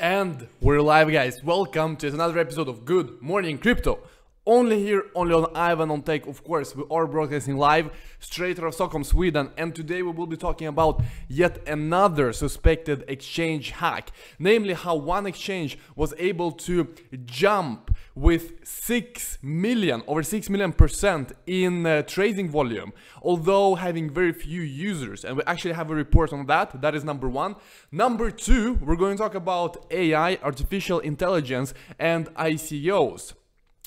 And we're live guys, welcome to another episode of Good Morning Crypto. Only here, only on Ivan on Tech, of course, we are broadcasting live straight from Stockholm, Sweden, and today we will be talking about yet another suspected exchange hack, namely how one exchange was able to jump with 6 million, over 6 million percent in uh, trading volume, although having very few users, and we actually have a report on that, that is number one. Number two, we're going to talk about AI, artificial intelligence, and ICOs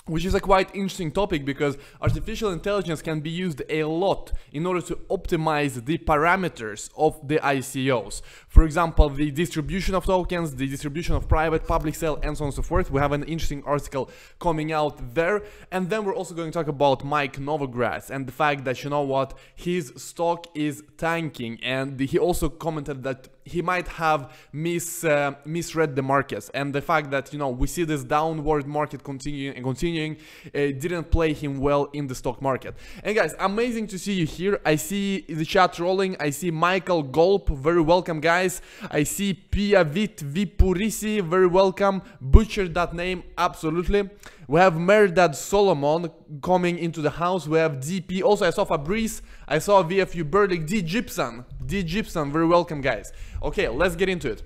which is a quite interesting topic because artificial intelligence can be used a lot in order to optimize the parameters of the ICOs. For example, the distribution of tokens, the distribution of private, public sale, and so on and so forth. We have an interesting article coming out there. And then we're also going to talk about Mike Novogratz and the fact that, you know what, his stock is tanking. And he also commented that he might have mis, uh, misread the markets. And the fact that you know we see this downward market continuing and continuing uh, didn't play him well in the stock market. And guys amazing to see you here. I see the chat rolling. I see michael gulp very welcome guys. I see piavit vipurisi. Very welcome. Butchered that name. Absolutely we have Merdad Solomon coming into the house. We have DP. Also, I saw Fabrice. I saw VFU Burdick. D Gibson. D Gibson. Very welcome, guys. Okay, let's get into it.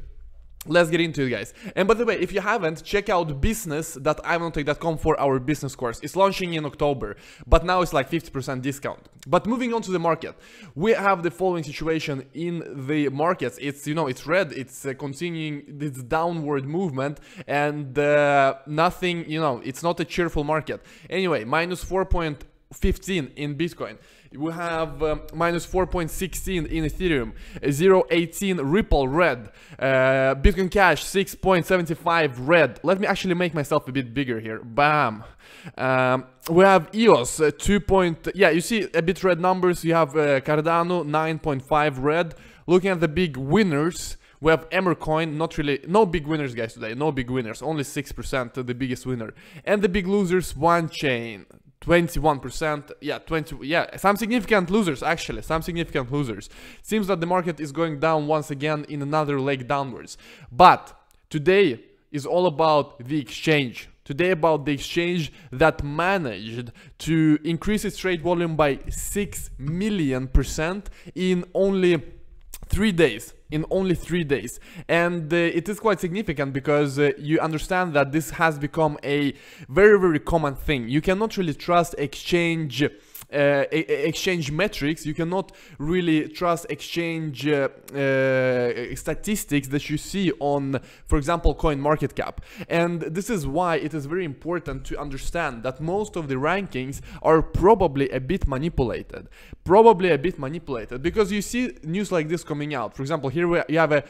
Let's get into it guys. And by the way, if you haven't, check out business.ivanontech.com for our business course. It's launching in October, but now it's like 50% discount. But moving on to the market, we have the following situation in the markets. It's, you know, it's red, it's uh, continuing this downward movement and uh, nothing, you know, it's not a cheerful market. Anyway, minus 4.15 in Bitcoin we have um, minus 4.16 in Ethereum, 0.18 Ripple red, uh, Bitcoin Cash 6.75 red. Let me actually make myself a bit bigger here. Bam. Um, we have EOS uh, 2. Point, yeah, you see a bit red numbers. You have uh, Cardano 9.5 red. Looking at the big winners. We have Emercoin, not really, no big winners guys today, no big winners, only 6% the biggest winner. And the big losers, OneChain, 21%. Yeah, 20. Yeah, some significant losers actually. Some significant losers. Seems that the market is going down once again in another leg downwards. But today is all about the exchange. Today about the exchange that managed to increase its trade volume by 6 million percent in only 3 days in only three days. And uh, it is quite significant because uh, you understand that this has become a very, very common thing. You cannot really trust exchange uh, exchange metrics, you cannot really trust exchange uh, uh, statistics that you see on, for example, coin market cap. And this is why it is very important to understand that most of the rankings are probably a bit manipulated. Probably a bit manipulated because you see news like this coming out. For example, here we you have a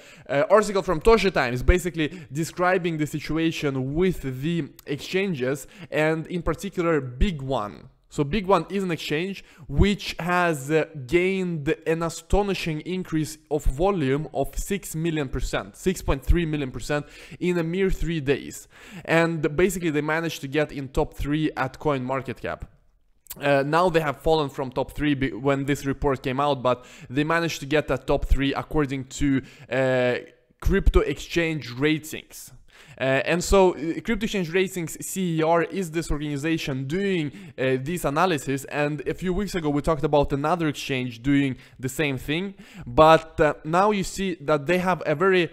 article from Toshi Times basically describing the situation with the exchanges and in particular big one so big one is an exchange which has uh, gained an astonishing increase of volume of 6 million percent, 6.3 million percent in a mere 3 days. And basically they managed to get in top 3 at coin market cap. Uh, now they have fallen from top 3 when this report came out, but they managed to get that top 3 according to uh, crypto exchange ratings. Uh, and so uh, Crypto Exchange Ratings CER is this organization doing uh, this analysis and a few weeks ago we talked about another exchange doing the same thing but uh, now you see that they have a very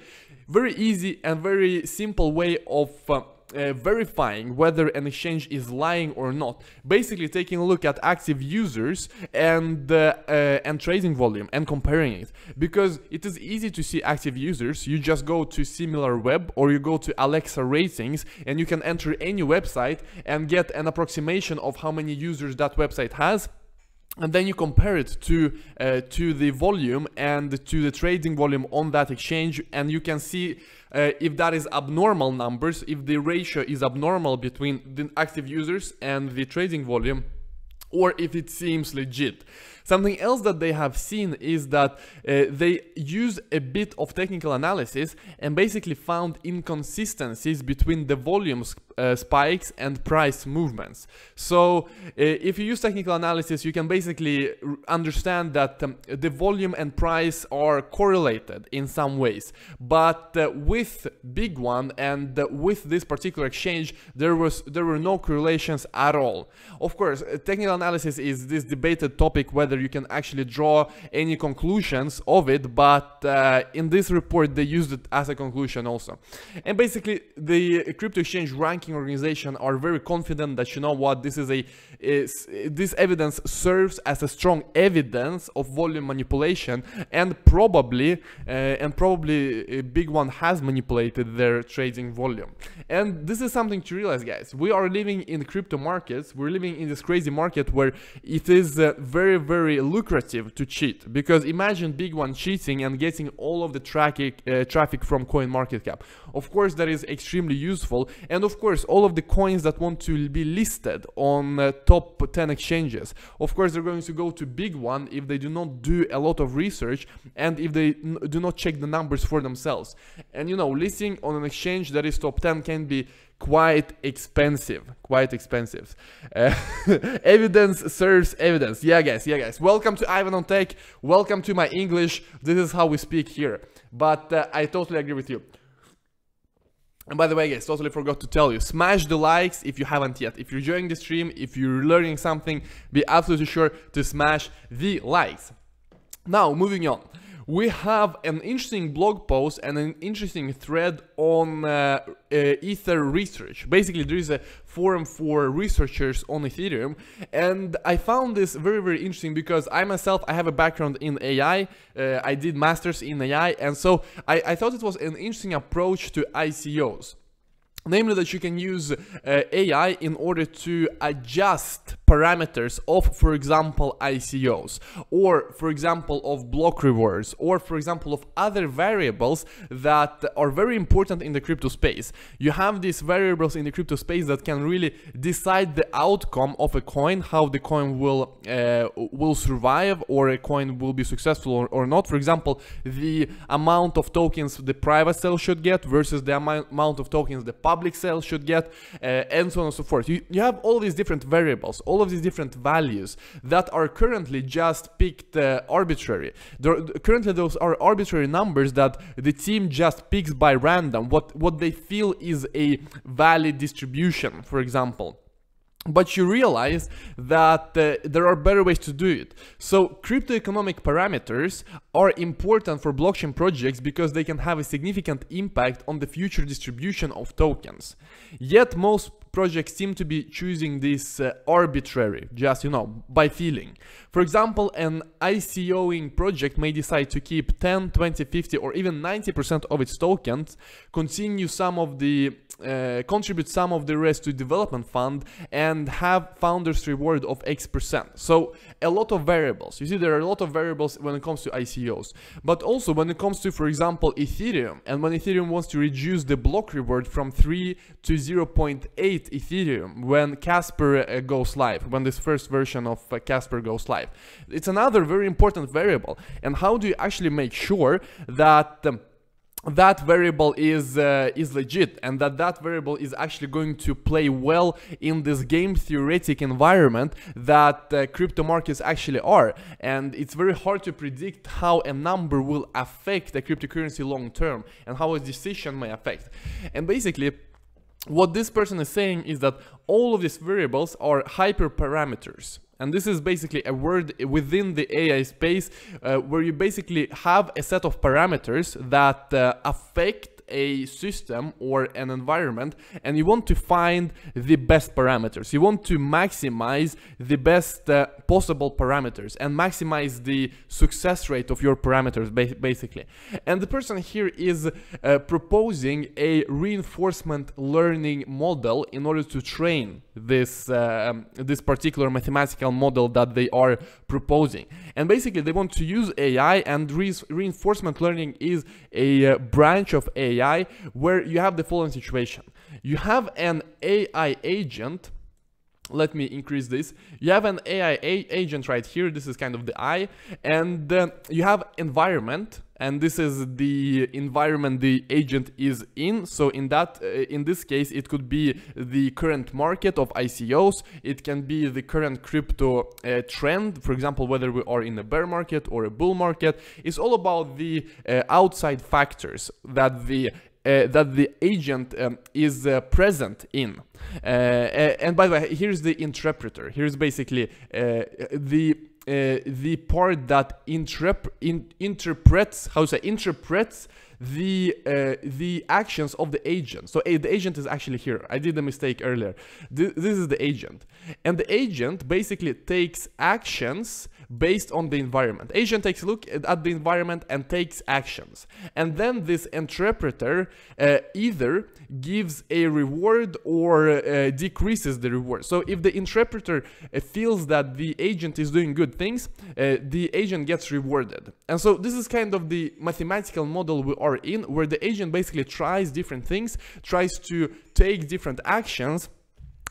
very easy and very simple way of uh, uh, verifying whether an exchange is lying or not. Basically taking a look at active users and, uh, uh, and trading volume and comparing it. Because it is easy to see active users, you just go to SimilarWeb or you go to Alexa ratings and you can enter any website and get an approximation of how many users that website has and then you compare it to uh, to the volume and to the trading volume on that exchange and you can see uh, if that is abnormal numbers if the ratio is abnormal between the active users and the trading volume or if it seems legit. Something else that they have seen is that uh, they use a bit of technical analysis and basically found inconsistencies between the volumes uh, spikes and price movements. So uh, if you use technical analysis, you can basically understand that um, the volume and price are correlated in some ways. But uh, with big one and uh, with this particular exchange, there was there were no correlations at all. Of course, uh, technical analysis is this debated topic whether you can actually draw any conclusions of it, but in this report they used it as a conclusion also. And basically, the crypto exchange ranking organization are very confident that you know what this is a is this evidence serves as a strong evidence of volume manipulation and probably uh, and probably a big one has manipulated their trading volume. And this is something to realize guys. We are living in crypto markets. We're living in this crazy market where it is uh, very very lucrative to cheat. Because imagine big one cheating and getting all of the traffic uh, traffic from coin market cap. Of course that is extremely useful. And of course all of the coins that want to be listed on uh, top 10 exchanges. Of course, they're going to go to big one if they do not do a lot of research and if they do not check the numbers for themselves. And you know, listing on an exchange that is top 10 can be quite expensive quite expensive. Uh, evidence serves evidence. Yeah guys yeah guys. Welcome to ivan on tech. Welcome to my english. This is how we speak here. But uh, i totally agree with you and by the way, guys, totally forgot to tell you, smash the likes if you haven't yet. If you're enjoying the stream, if you're learning something, be absolutely sure to smash the likes. Now, moving on we have an interesting blog post and an interesting thread on uh, uh, Ether research. Basically, there is a forum for researchers on Ethereum, and I found this very, very interesting because I myself, I have a background in AI, uh, I did masters in AI, and so I, I thought it was an interesting approach to ICOs. Namely that you can use uh, AI in order to adjust parameters of, for example, ICOs, or for example, of block rewards, or for example, of other variables that are very important in the crypto space. You have these variables in the crypto space that can really decide the outcome of a coin, how the coin will uh, will survive, or a coin will be successful or, or not. For example, the amount of tokens the private sale should get versus the amount of tokens the public sale should get, uh, and so on and so forth. You, you have all these different variables, all of these different values that are currently just picked uh, arbitrary. There, currently, those are arbitrary numbers that the team just picks by random, what, what they feel is a valid distribution, for example but you realize that uh, there are better ways to do it. So crypto economic parameters are important for blockchain projects because they can have a significant impact on the future distribution of tokens. Yet most projects seem to be choosing this uh, arbitrary, just, you know, by feeling. For example, an ICOing project may decide to keep 10, 20, 50 or even 90% of its tokens, continue some of the uh, contribute some of the rest to development fund and have founders reward of X percent. So a lot of variables. You see, there are a lot of variables when it comes to ICOs, but also when it comes to, for example, Ethereum, and when Ethereum wants to reduce the block reward from 3 to 0.8 Ethereum when Casper uh, goes live, when this first version of uh, Casper goes live. It's another very important variable. And how do you actually make sure that um, that variable is uh, is legit and that that variable is actually going to play well in this game theoretic environment that uh, crypto markets actually are. And it's very hard to predict how a number will affect the cryptocurrency long term and how a decision may affect. And basically what this person is saying is that all of these variables are hyperparameters and this is basically a word within the AI space uh, where you basically have a set of parameters that uh, affect a system or an environment and you want to find the best parameters. You want to maximize the best uh, possible parameters and maximize the success rate of your parameters basically. And the person here is uh, proposing a reinforcement learning model in order to train this uh, this particular mathematical model that they are proposing. And basically they want to use AI and re reinforcement learning is a uh, branch of AI where you have the following situation. You have an AI agent. Let me increase this. You have an AI agent right here. This is kind of the eye. And uh, you have environment and this is the environment the agent is in. So in that, uh, in this case, it could be the current market of ICOs. It can be the current crypto uh, trend, for example, whether we are in a bear market or a bull market. It's all about the uh, outside factors that the uh, that the agent um, is uh, present in. Uh, and by the way, here's the interpreter. Here's basically the uh, the part that interp in interprets how to say interprets the uh, the actions of the agent. So uh, the agent is actually here. I did a mistake earlier. Th this is the agent, and the agent basically takes actions based on the environment. Agent takes a look at the environment and takes actions. And then this interpreter uh, either gives a reward or uh, decreases the reward. So if the interpreter uh, feels that the agent is doing good things, uh, the agent gets rewarded. And so this is kind of the mathematical model we are in, where the agent basically tries different things, tries to take different actions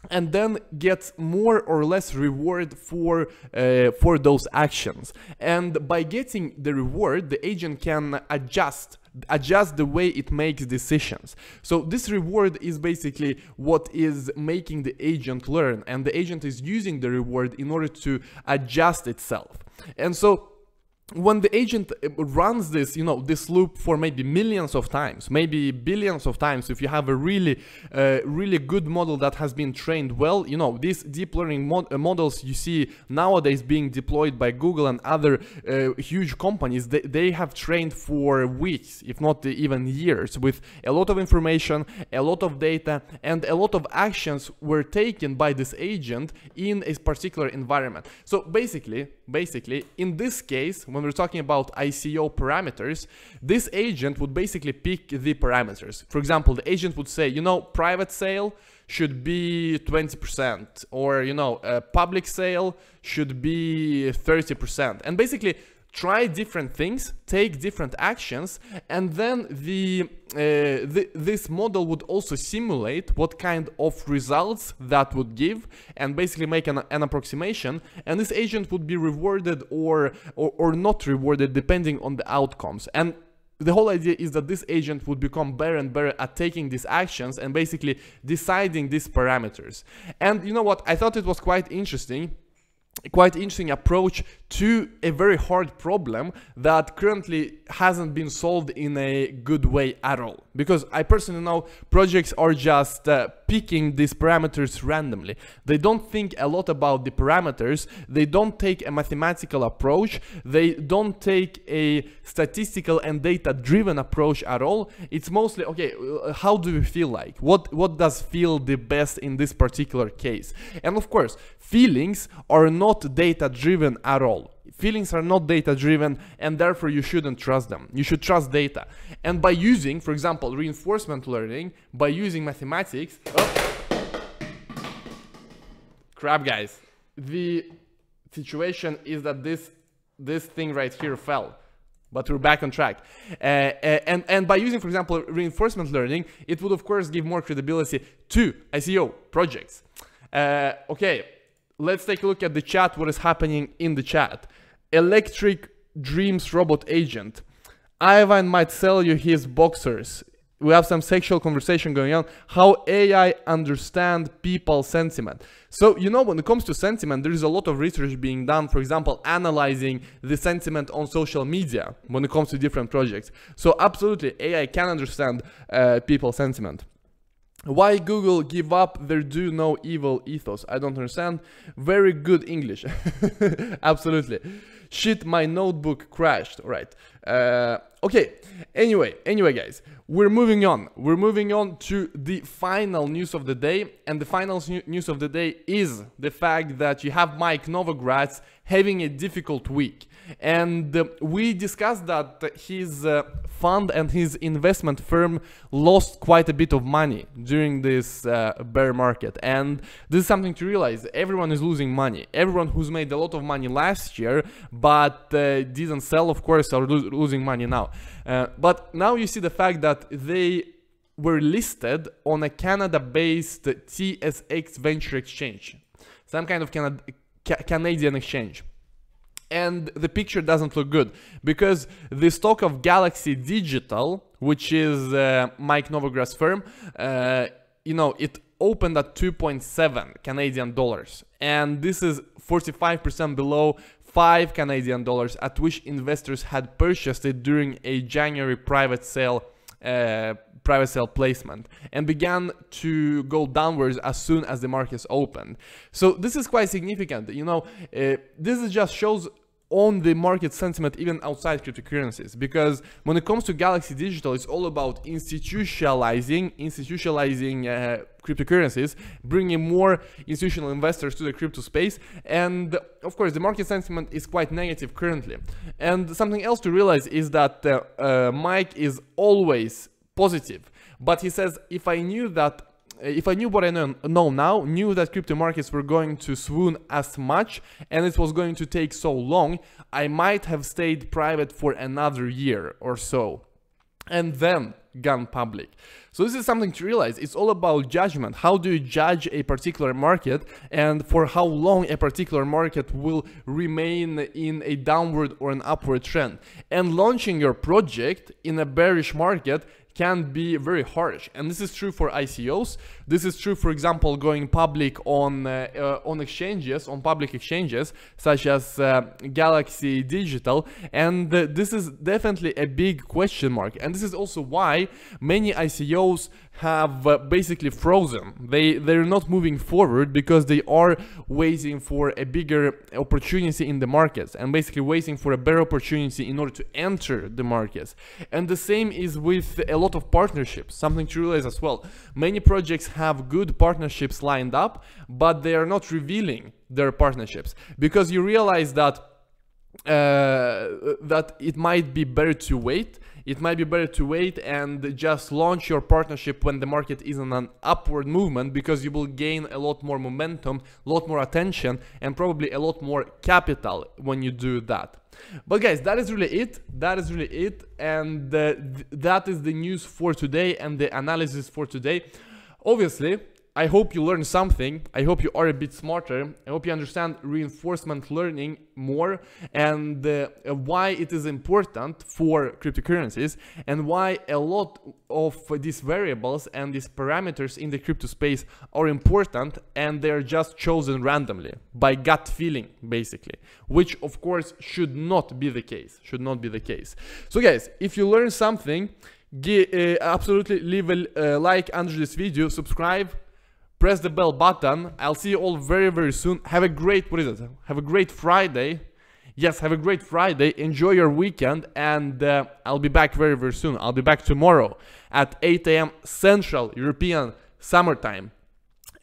and then gets more or less reward for uh, for those actions. And by getting the reward the agent can adjust adjust the way it makes decisions. So this reward is basically what is making the agent learn and the agent is using the reward in order to adjust itself. And so when the agent uh, runs this, you know, this loop for maybe millions of times, maybe billions of times, if you have a really, uh, really good model that has been trained well, you know, these deep learning mod uh, models you see nowadays being deployed by Google and other uh, huge companies, they, they have trained for weeks, if not even years, with a lot of information, a lot of data, and a lot of actions were taken by this agent in a particular environment. So basically, basically, in this case, when when we're talking about ICO parameters, this agent would basically pick the parameters. For example, the agent would say, you know, private sale should be 20% or, you know, a public sale should be 30%. And basically try different things, take different actions, and then the, uh, the, this model would also simulate what kind of results that would give, and basically make an, an approximation. And this agent would be rewarded or, or or not rewarded depending on the outcomes. And the whole idea is that this agent would become better and better at taking these actions and basically deciding these parameters. And you know what? I thought it was quite interesting quite interesting approach to a very hard problem that currently hasn't been solved in a good way at all. Because I personally know projects are just uh, picking these parameters randomly. They don't think a lot about the parameters, they don't take a mathematical approach, they don't take a statistical and data driven approach at all. It's mostly, okay, uh, how do we feel like? What, what does feel the best in this particular case? And of course, feelings are not data driven at all. Feelings are not data driven and therefore you shouldn't trust them. You should trust data. And by using, for example, reinforcement learning, by using mathematics, oh, crap guys, the situation is that this, this thing right here fell but we're back on track. Uh, uh, and, and by using, for example, reinforcement learning, it would of course give more credibility to ICO projects. Uh, okay, let's take a look at the chat, what is happening in the chat. Electric Dreams Robot Agent. Ivan might sell you his boxers. We have some sexual conversation going on. How AI understand people sentiment. So, you know, when it comes to sentiment, there is a lot of research being done, for example, analyzing the sentiment on social media when it comes to different projects. So absolutely, AI can understand uh, people sentiment. Why Google give up their do no evil ethos? I don't understand. Very good English. Absolutely. Shit, my notebook crashed. Right. Uh, okay. Anyway, anyway, guys, we're moving on. We're moving on to the final news of the day. And the final news of the day is the fact that you have Mike Novogratz having a difficult week. And uh, we discussed that his uh, fund and his investment firm lost quite a bit of money during this uh, bear market. And this is something to realize. Everyone is losing money. Everyone who's made a lot of money last year but uh, didn't sell, of course, are lo losing money now. Uh, but now you see the fact that they were listed on a Canada-based TSX Venture Exchange, some kind of Canad Ca Canadian exchange. and the picture doesn't look good because the stock of Galaxy Digital, which is uh, Mike Novogratz firm, uh, you know, it opened at 2.7 Canadian dollars, and this is 45% below 5 Canadian dollars at which investors had purchased it during a January private sale uh, private sale placement and began to go downwards as soon as the markets opened. So this is quite significant. You know, uh, this just shows on the market sentiment even outside cryptocurrencies. Because when it comes to galaxy digital it's all about institutionalizing institutionalizing uh, cryptocurrencies bringing more institutional investors to the crypto space. And of course the market sentiment is quite negative currently. And something else to realize is that uh, uh, mike is always positive. But he says if i knew that Uh, if I knew what I know, know, now, knew that crypto markets were going to swoon as much and it was going to take so long, I might have stayed private for another year or so and then gone public. So this is something to realize. It's all about judgment. How do you judge a particular market and for how long a particular market will remain in a downward or an upward trend. And launching your project in a bearish market can be very harsh. And this is true for ICOs this is true for example going public on uh, uh, on exchanges on public exchanges such as uh, Galaxy Digital and this is definitely a big question mark. And this is also why many ICOs have basically frozen. They they're not moving forward because they are waiting for a bigger opportunity in the markets and basically waiting for a better opportunity in order to enter the markets. And the same is with a lot of partnerships, something to realize as well. Many projects have good partnerships lined up, but they are not revealing their partnerships because you realize that uh, that it might be better to wait. It might be better to wait and just launch your partnership when the market is on an upward movement because you will gain a lot more momentum, a lot more attention, and probably a lot more capital when you do that. But guys, that is really it. That is really it. And uh, th that is the news for today and the analysis for today. Obviously, I hope you learned something. I hope you are a bit smarter. I hope you understand reinforcement learning more and uh, why it is important for cryptocurrencies and why a lot of these variables and these parameters in the crypto space are important and they're just chosen randomly by gut feeling basically, which of course should not be the case, should not be the case. So guys, if you learn something, absolutely leave a uh, like under this video, subscribe, press the bell button. I'll see you all very, very soon. Have a great, what is it? Have a great Friday. Yes, have a great Friday. Enjoy your weekend. And uh, I'll be back very, very soon. I'll be back tomorrow at 8 a.m. Central European Summertime.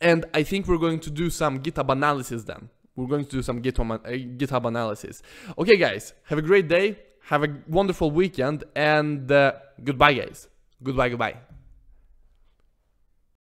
And I think we're going to do some GitHub analysis then. We're going to do some GitHub, uh, GitHub analysis. Okay, guys, have a great day. Have a wonderful weekend. And uh, goodbye, guys. Goodbye, goodbye.